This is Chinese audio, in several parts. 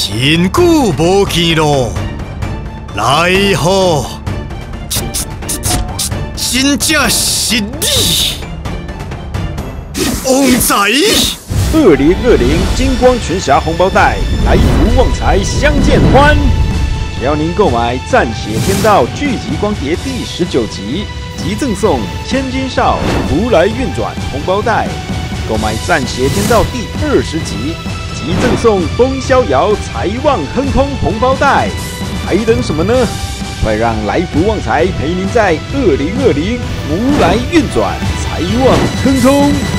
真久无见咯，来吼！真正是你，旺仔！二零二零金光群侠红包袋，来福旺财相见欢！只要您购买《战血天道》剧集光碟第十九集，即赠送《千金少福来运转》红包袋；购买《战血天道》第二十集，即赠送《风逍遥财旺亨通》红包袋。还等什么呢？快让来福旺财陪您在二零二零福来运转，财旺亨通。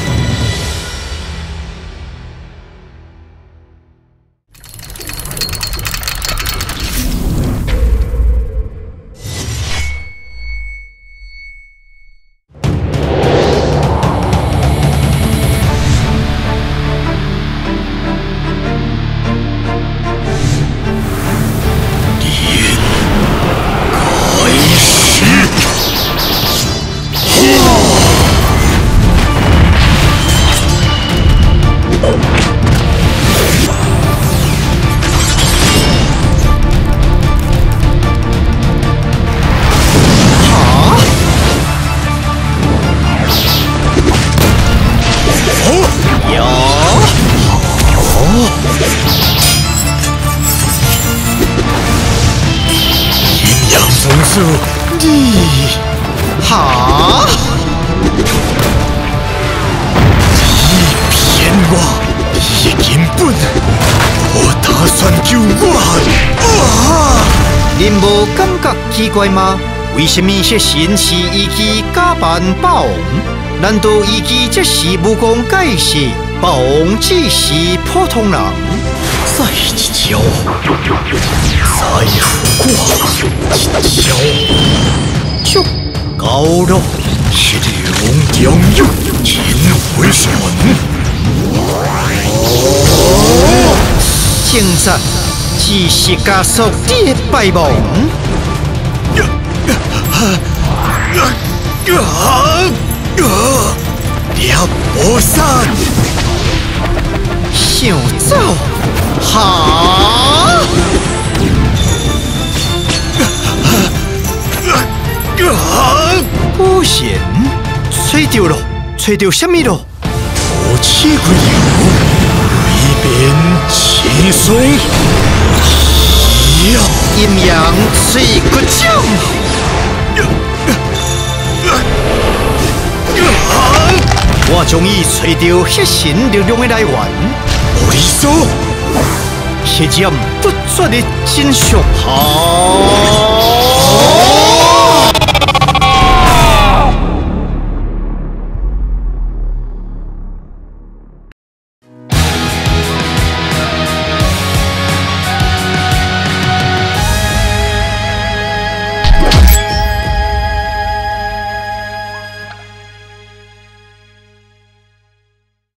你哈！你骗我，你根本我打算救我啊！您无感觉奇怪吗？为什么说神是伊基假扮霸王？难道伊基这是武功盖世？霸王只是普通人？再一招，再龙将勇，天回神。现在只是加速的败亡。了不散，想走哈？不行，吹掉了，吹掉什么了？我气鬼油，一边轻松，阴阳吹个将。我终于吹掉血神力量的来源，我你说，血剑不绝的真相。好。